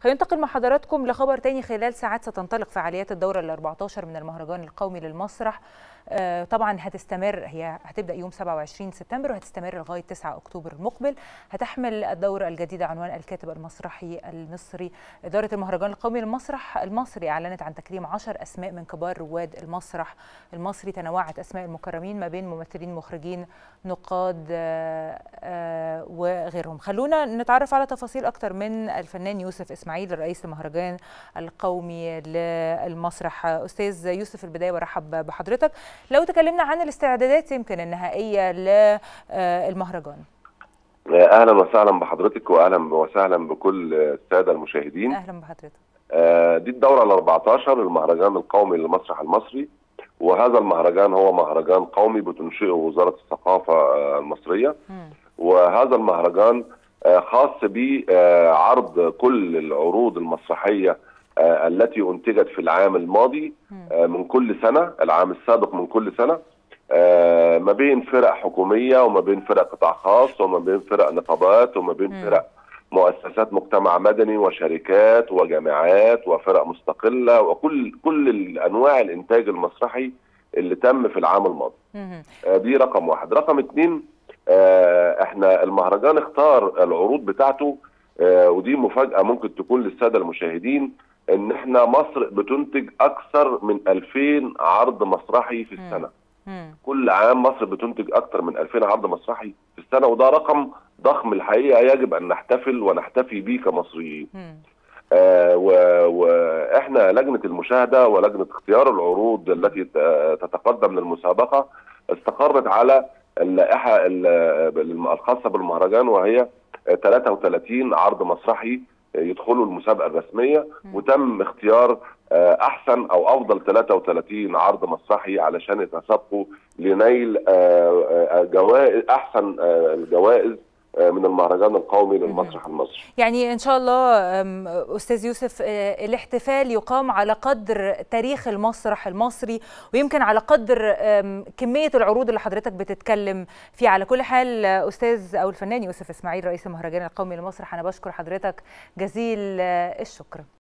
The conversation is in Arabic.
خلينا ننتقل مع حضراتكم لخبر تاني خلال ساعات ستنطلق فعاليات الدورة ال 14 من المهرجان القومي للمسرح. آه طبعا هتستمر هي هتبدأ يوم 27 سبتمبر وهتستمر لغاية 9 أكتوبر المقبل. هتحمل الدورة الجديدة عنوان الكاتب المسرحي المصري. إدارة المهرجان القومي للمسرح المصري أعلنت عن تكريم 10 أسماء من كبار رواد المسرح المصري. تنوعت أسماء المكرمين ما بين ممثلين مخرجين نقاد آه آه وغيرهم. خلونا نتعرف على تفاصيل أكتر من الفنان يوسف إسماعيل. رئيس المهرجان القومي للمسرح. أستاذ يوسف البداية برحب بحضرتك. لو تكلمنا عن الاستعدادات يمكن النهائية للمهرجان. أهلا وسهلا بحضرتك واهلا وسهلا بكل السادة المشاهدين. أهلا بحضرتك. دي الدورة ال 14 المهرجان القومي للمسرح المصري. وهذا المهرجان هو مهرجان قومي بتنشئه وزارة الثقافة المصرية. م. وهذا المهرجان خاص بعرض كل العروض المسرحية التي أنتجت في العام الماضي من كل سنة العام السابق من كل سنة ما بين فرق حكومية وما بين فرق قطاع خاص وما بين فرق نقابات وما بين فرق مؤسسات مجتمع مدني وشركات وجامعات وفرق مستقلة وكل كل الأنواع الإنتاج المسرحي اللي تم في العام الماضي. دي رقم واحد، رقم اثنين إحنا المهرجان اختار العروض بتاعته ودي مفاجأة ممكن تكون للسادة المشاهدين إن إحنا مصر بتنتج أكثر من 2000 عرض مسرحي في السنة. مم. كل عام مصر بتنتج أكثر من 2000 عرض مسرحي في السنة وده رقم ضخم الحقيقة يجب أن نحتفل ونحتفي به كمصريين. آه وإحنا لجنة المشاهدة ولجنة اختيار العروض التي تتقدم للمسابقة استقرت على اللائحة الخاصة بالمهرجان وهي 33 عرض مسرحي يدخلوا المسابقة الرسمية وتم اختيار أحسن أو أفضل 33 عرض مسرحي علشان يتسابقوا لنيل جوائز أحسن الجوائز من المهرجان القومي للمسرح المصري. يعني إن شاء الله أستاذ يوسف الاحتفال يقام على قدر تاريخ المسرح المصري ويمكن على قدر كمية العروض اللي حضرتك بتتكلم فيها. على كل حال أستاذ أو الفنان يوسف إسماعيل رئيس المهرجان القومي للمسرح أنا بشكر حضرتك جزيل الشكر.